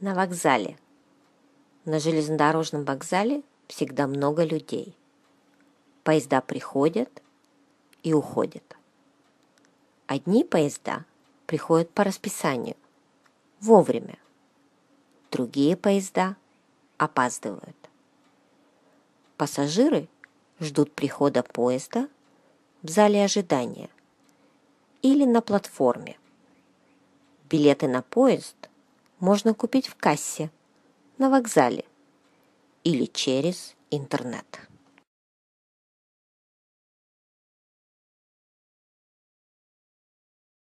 На вокзале. На железнодорожном вокзале всегда много людей. Поезда приходят и уходят. Одни поезда приходят по расписанию, вовремя. Другие поезда опаздывают. Пассажиры ждут прихода поезда в зале ожидания или на платформе. Билеты на поезд можно купить в кассе, на вокзале или через интернет.